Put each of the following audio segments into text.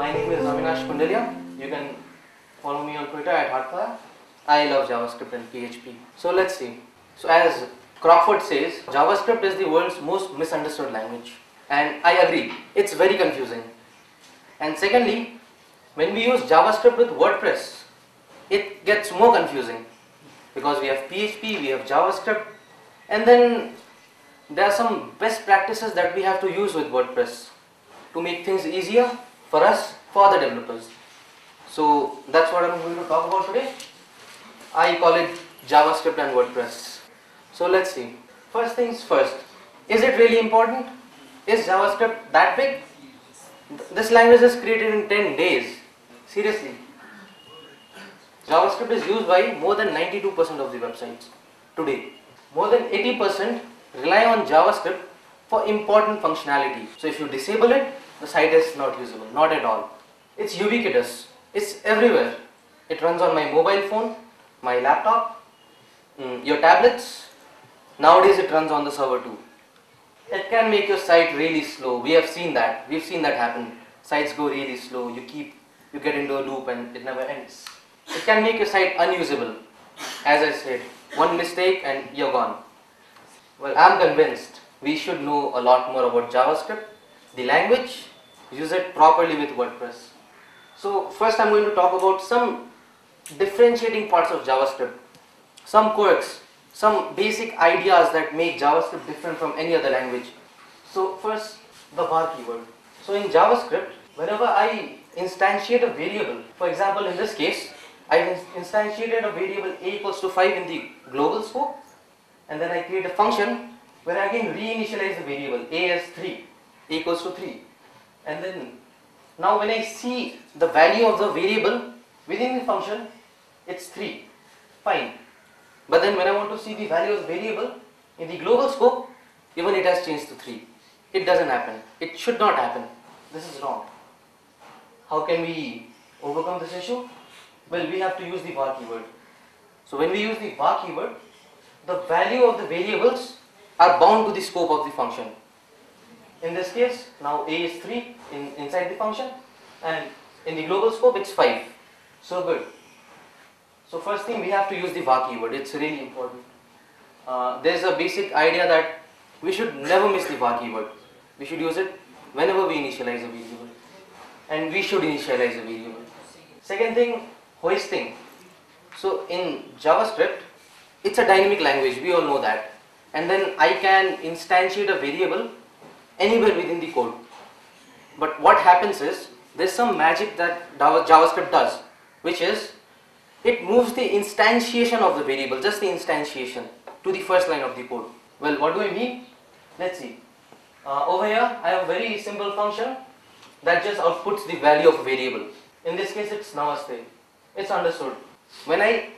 My name is Avinash Kundaliya. You can follow me on Twitter at Hardfire. I love JavaScript and PHP. So let's see. So as Crockford says, JavaScript is the world's most misunderstood language. And I agree, it's very confusing. And secondly, when we use JavaScript with WordPress, it gets more confusing because we have PHP, we have JavaScript, and then there are some best practices that we have to use with WordPress to make things easier for us, for the developers. So that's what I'm going to talk about today. I call it JavaScript and WordPress. So let's see. First things first. Is it really important? Is JavaScript that big? This language is created in 10 days. Seriously. JavaScript is used by more than 92% of the websites today. More than 80% rely on JavaScript for important functionality. So if you disable it, the site is not usable, not at all. It's ubiquitous, it's everywhere. It runs on my mobile phone, my laptop, mm, your tablets. Nowadays it runs on the server too. It can make your site really slow. We have seen that. We've seen that happen. Sites go really slow. You keep, you get into a loop and it never ends. It can make your site unusable. As I said, one mistake and you're gone. Well, I'm convinced we should know a lot more about JavaScript, the language, use it properly with WordPress. So first I'm going to talk about some differentiating parts of JavaScript, some quirks, some basic ideas that make JavaScript different from any other language. So first, the var keyword. So in JavaScript, whenever I instantiate a variable, for example in this case, I instantiated a variable a equals to 5 in the global scope and then I create a function where I again reinitialize the variable a as 3 a equals to 3 and then now when I see the value of the variable within the function it's 3 fine. But then when I want to see the value of the variable in the global scope even it has changed to 3 it doesn't happen. It should not happen. This is wrong. How can we overcome this issue well we have to use the var keyword so when we use the var keyword the value of the variables are bound to the scope of the function. In this case, now a is 3 in, inside the function and in the global scope it's 5. So good. So first thing we have to use the var keyword, it's really important. Uh, there's a basic idea that we should never miss the var keyword. We should use it whenever we initialize a variable. And we should initialize a variable. Second thing, hoisting. So in JavaScript, it's a dynamic language, we all know that. And then I can instantiate a variable anywhere within the code. But what happens is, there's some magic that JavaScript does, which is, it moves the instantiation of the variable, just the instantiation, to the first line of the code. Well, what do I mean? Let's see. Uh, over here, I have a very simple function that just outputs the value of a variable. In this case, it's namaste. It's understood. When I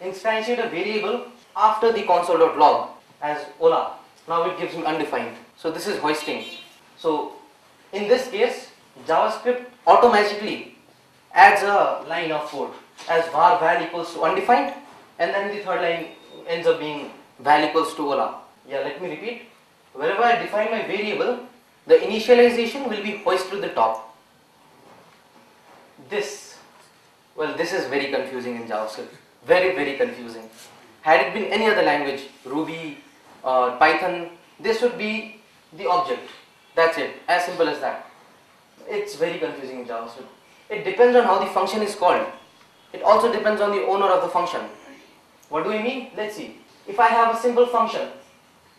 instantiate a variable after the console.log as Ola. Now it gives me undefined. So this is hoisting. So in this case, JavaScript automatically adds a line of code as var val equals to undefined and then the third line ends up being val equals to Ola. Yeah, let me repeat. Wherever I define my variable, the initialization will be hoisted to the top. This, well this is very confusing in JavaScript very very confusing. Had it been any other language, Ruby, uh, Python, this would be the object. That's it, as simple as that. It's very confusing in JavaScript. It depends on how the function is called. It also depends on the owner of the function. What do we mean? Let's see. If I have a simple function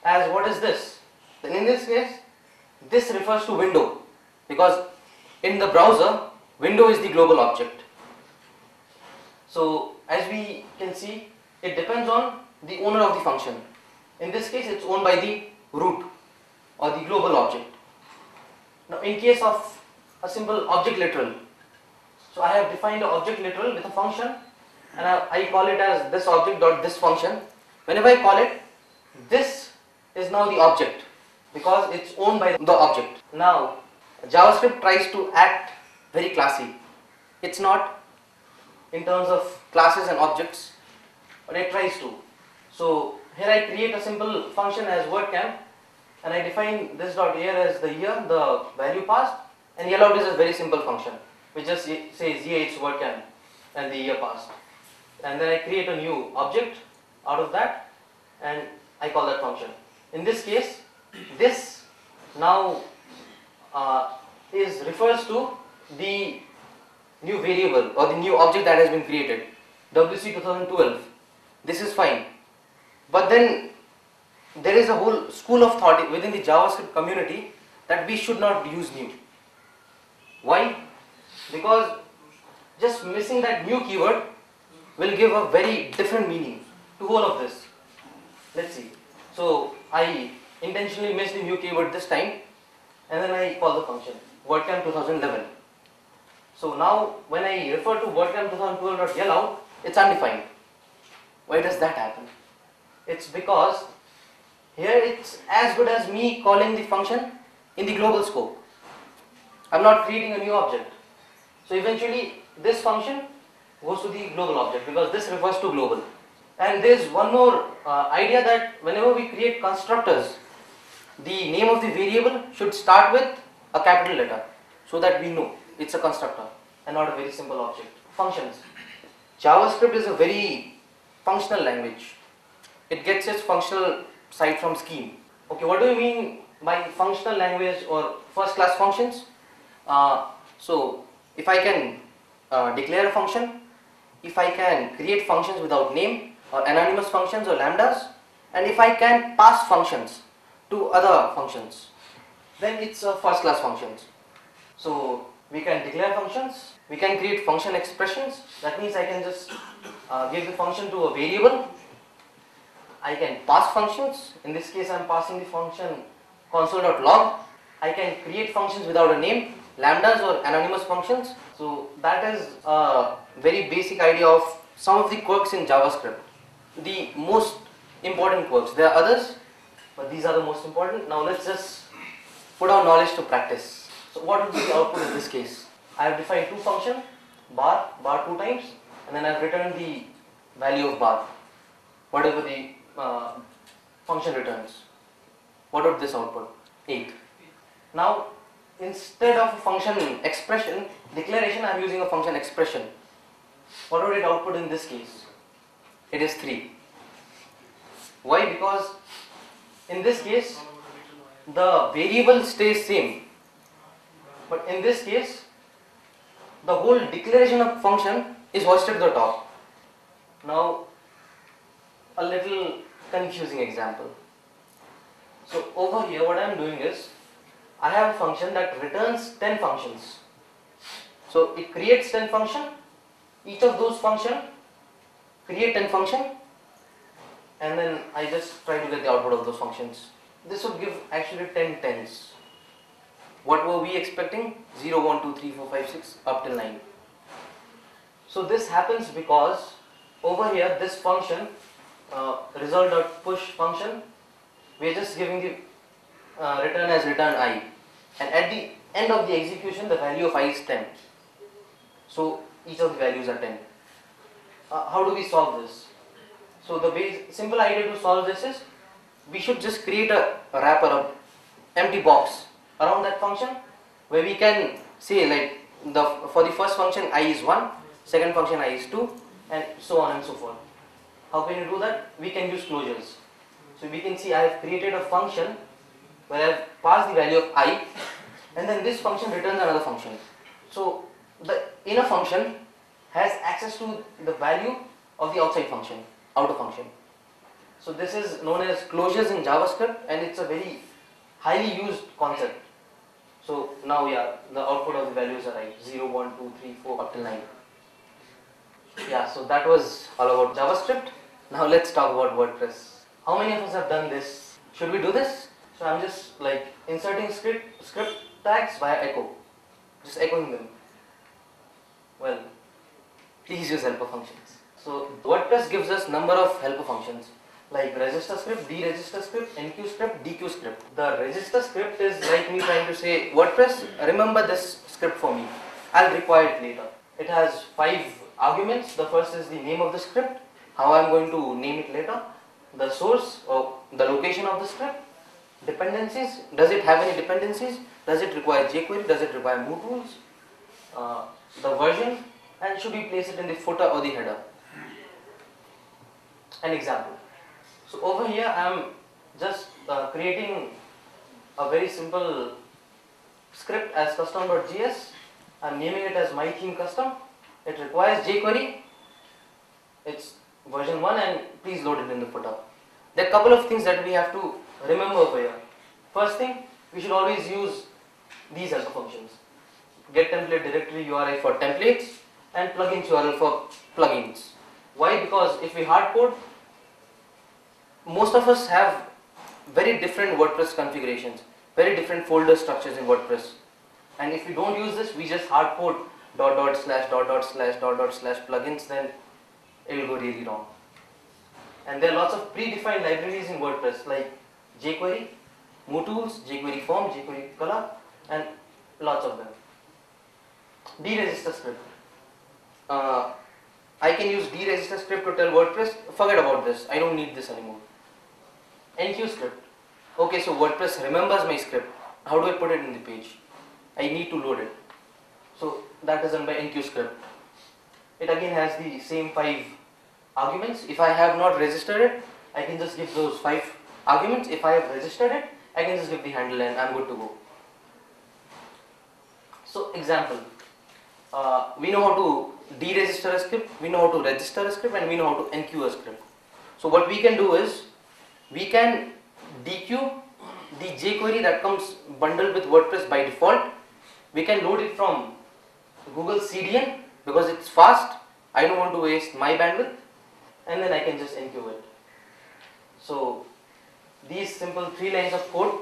as what is this? Then in this case, this refers to window because in the browser, window is the global object. So as we can see, it depends on the owner of the function. In this case, it's owned by the root or the global object. Now, in case of a simple object literal, so I have defined an object literal with a function and I, I call it as this object dot this function. Whenever I call it, this is now the object because it's owned by the object. Now, JavaScript tries to act very classy. It's not in terms of classes and objects, but it tries to. So here I create a simple function as wordcamp and I define this dot year as the year, the value passed and yellow is a very simple function which just says yeah it's wordcamp and the year passed. And then I create a new object out of that and I call that function. In this case, this now uh, is refers to the new variable or the new object that has been created. WC 2012 this is fine. But then there is a whole school of thought within the JavaScript community that we should not use new. Why? Because just missing that new keyword will give a very different meaning to all of this. Let's see. So I intentionally missed the new keyword this time and then I call the function. WordCamp 2011 so now when I refer to WordCamp 2012.yellout, it's undefined. Why does that happen? It's because here it's as good as me calling the function in the global scope. I'm not creating a new object. So eventually this function goes to the global object because this refers to global. And there's one more uh, idea that whenever we create constructors, the name of the variable should start with a capital letter so that we know it's a constructor and not a very simple object. Functions. JavaScript is a very functional language. It gets its functional side from scheme. Okay, what do you mean by functional language or first class functions? Uh, so, if I can uh, declare a function, if I can create functions without name or anonymous functions or lambdas, and if I can pass functions to other functions, then it's a first class functions. So, we can declare functions, we can create function expressions, that means I can just uh, give the function to a variable, I can pass functions, in this case I am passing the function console.log, I can create functions without a name, lambdas or anonymous functions, so that is a very basic idea of some of the quirks in JavaScript. The most important quirks, there are others, but these are the most important. Now let's just put our knowledge to practice. So what be the output in this case? I have defined two function, bar, bar two times, and then I have returned the value of bar, whatever the uh, function returns. What would this output? 8. Now, instead of a function expression, declaration, I am using a function expression. What would it output in this case? It is 3. Why? Because in this case, the variable stays same but in this case, the whole declaration of function is hoisted to the top. Now, a little confusing example. So over here what I am doing is, I have a function that returns 10 functions. So it creates 10 function, each of those function create 10 function and then I just try to get the output of those functions. This would give actually 10 tens. What were we expecting? 0, 1, 2, 3, 4, 5, 6 up till 9. So this happens because over here this function uh, push function we are just giving the uh, return as return i and at the end of the execution the value of i is 10. So each of the values are 10. Uh, how do we solve this? So the base, simple idea to solve this is we should just create a, a wrapper, of empty box around that function where we can say like the for the first function i is 1 second function i is 2 and so on and so forth. How can you do that? We can use closures. So we can see i have created a function where i have passed the value of i and then this function returns another function. So the inner function has access to the value of the outside function outer function. So this is known as closures in javascript and it's a very highly used concept so now yeah, the output of the values are right 0, 1, 2, 3, 4 up till 9. Yeah, so that was all about JavaScript. Now let's talk about WordPress. How many of us have done this? Should we do this? So I'm just like inserting script script tags via echo. Just echoing them. Well, please use helper functions. So WordPress gives us number of helper functions like register script, deregister script, enqueue script, dequeue script. The register script is like me trying to say, WordPress, remember this script for me. I'll require it later. It has five arguments. The first is the name of the script, how I'm going to name it later. the source or the location of the script, dependencies, does it have any dependencies, does it require jQuery, does it require MooTools, uh, the version and should we place it in the footer or the header. An example. So over here I am just uh, creating a very simple script as custom.js. I am naming it as my theme custom. It requires jQuery. It's version 1 and please load it in the footer. There are a couple of things that we have to remember over here. First thing, we should always use these helper functions. Get template directory URI for templates and plugins URL for plugins. Why? Because if we hard code, most of us have very different WordPress configurations, very different folder structures in WordPress. And if we don't use this, we just hard code dot dot slash dot dot slash dot dot slash plugins, then it will go really wrong. And there are lots of predefined libraries in WordPress like jQuery, MooTools, jQuery Form, jQuery Color, and lots of them. Deregister script. Uh, I can use deregister script to tell WordPress, forget about this, I don't need this anymore. Enqueue script. Okay, so WordPress remembers my script. How do I put it in the page? I need to load it. So that is done by enqueue script. It again has the same five arguments. If I have not registered it, I can just give those five arguments. If I have registered it, I can just give the handle and I'm good to go. So example, uh, we know how to deregister a script, we know how to register a script and we know how to enqueue a script. So what we can do is, we can dequeue the jQuery that comes bundled with WordPress by default. We can load it from Google CDN because it's fast. I don't want to waste my bandwidth and then I can just enqueue it. So these simple three lines of code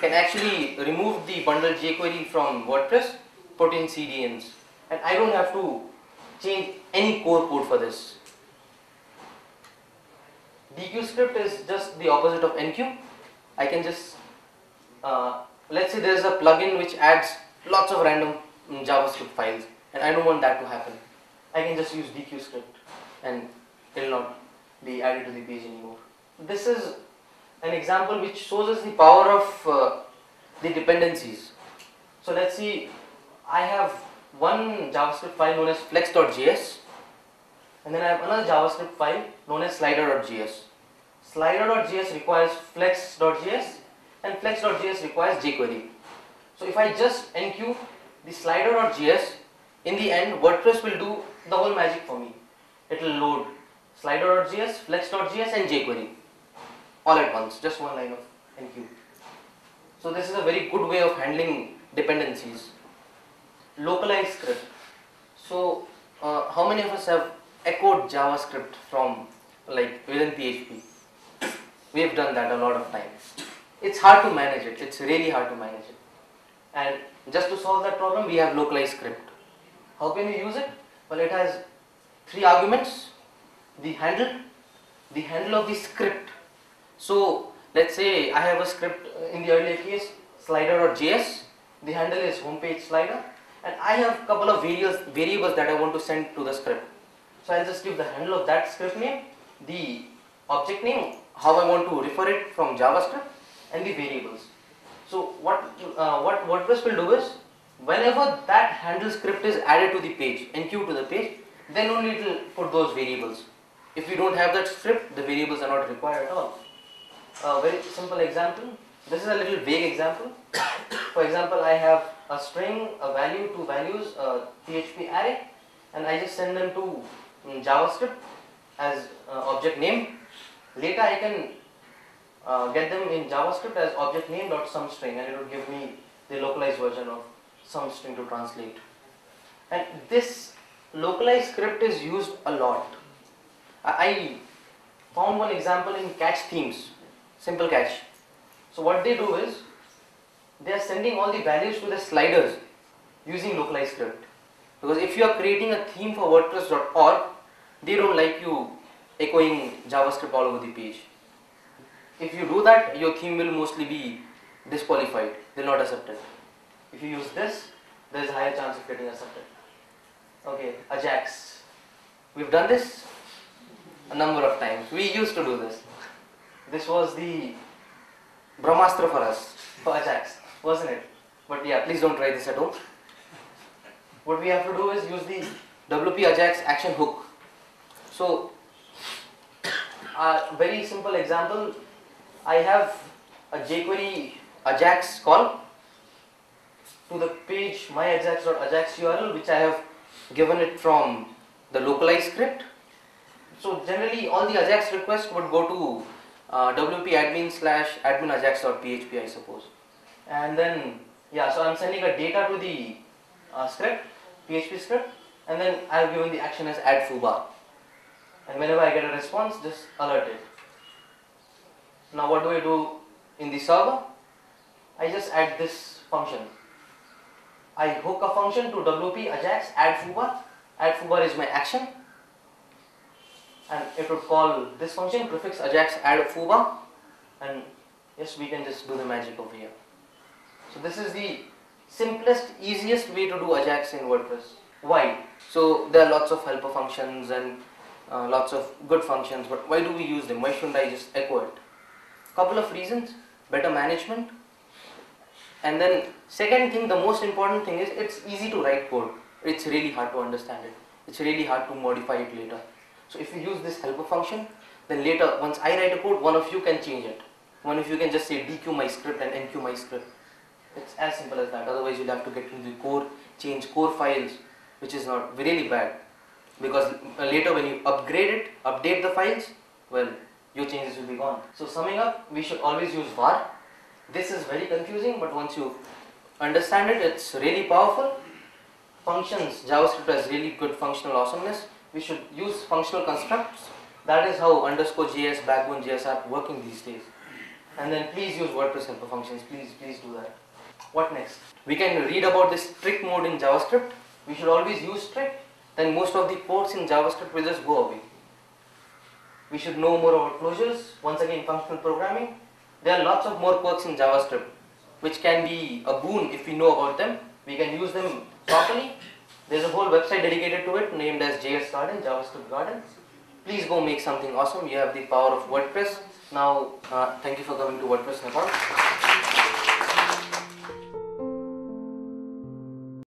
can actually remove the bundled jQuery from WordPress, put in CDNs and I don't have to change any core code for this. Dequeue script is just the opposite of enqueue. I can just, uh, let's say there is a plugin which adds lots of random mm, JavaScript files and I don't want that to happen. I can just use dequeue script and it will not be added to the page anymore. This is an example which shows us the power of uh, the dependencies. So let's see, I have one JavaScript file known as flex.js and then I have another JavaScript file known as slider.js. Slider.js requires flex.js and flex.js requires jQuery. So if I just enqueue the slider.js, in the end WordPress will do the whole magic for me. It will load slider.js, flex.js and jQuery all at once, just one line of enqueue. So this is a very good way of handling dependencies. Localized script. So uh, how many of us have echoed JavaScript from like within PHP? We have done that a lot of times. It's hard to manage it. It's really hard to manage it. And just to solve that problem, we have localized script. How can we use it? Well, it has three arguments. The handle, the handle of the script. So let's say I have a script in the earlier case, slider.js. The handle is homepage slider, and I have a couple of variables that I want to send to the script. So I'll just give the handle of that script name, the object name, how I want to refer it from JavaScript, and the variables. So what uh, what WordPress will do is, whenever that handle script is added to the page, enqueue to the page, then only it will put those variables. If you don't have that script, the variables are not required at all. A very simple example. This is a little vague example. For example, I have a string, a value, two values, a PHP array, and I just send them to JavaScript as uh, object name. Later, I can uh, get them in JavaScript as object name dot some string, and it will give me the localized version of some string to translate. And this localized script is used a lot. I found one example in catch themes, simple catch. So what they do is, they are sending all the values to the sliders using localized script. Because if you are creating a theme for WordPress.org, they don't like you echoing JavaScript all over the page. If you do that, your theme will mostly be disqualified, they'll not accept it. If you use this, there is a higher chance of getting accepted. Okay, Ajax. We've done this a number of times. We used to do this. this was the Brahmastra for us, for Ajax, wasn't it? But yeah, please don't try this at home. What we have to do is use the WP Ajax action hook. So, a very simple example, I have a jQuery Ajax call to the page myajax.ajax URL which I have given it from the localized script. So generally all the Ajax requests would go to uh, wp admin slash admin ajax.php I suppose. And then yeah, so I'm sending a data to the uh, script, PHP script, and then I've given the action as add foobar. And whenever I get a response, just alert it. Now what do I do in the server? I just add this function. I hook a function to wp ajax add foobar. Add foobar is my action. And it would call this function prefix ajax add foobar. And yes, we can just do the magic over here. So this is the simplest, easiest way to do ajax in WordPress. Why? So there are lots of helper functions and uh, lots of good functions, but why do we use them? Why shouldn't I just echo it? Couple of reasons: better management, and then second thing, the most important thing is it's easy to write code. It's really hard to understand it. It's really hard to modify it later. So if you use this helper function, then later once I write a code, one of you can change it. One of you can just say dequeue my script and enqueue my script. It's as simple as that. Otherwise, you'll have to get into the core, change core files, which is not really bad. Because uh, later, when you upgrade it, update the files, well, your changes will be gone. So, summing up, we should always use var. This is very confusing, but once you understand it, it's really powerful. Functions, JavaScript has really good functional awesomeness. We should use functional constructs. That is how underscore JS, backbone JS are working these days. And then please use WordPress helper functions. Please, please do that. What next? We can read about this strict mode in JavaScript. We should always use strict. Then most of the ports in JavaScript will just go away. We should know more about closures. Once again, functional programming. There are lots of more perks in JavaScript, which can be a boon if we know about them. We can use them properly. There's a whole website dedicated to it named as JS Garden, JavaScript Garden. Please go make something awesome. You have the power of WordPress. Now, uh, thank you for coming to WordPress Nepal.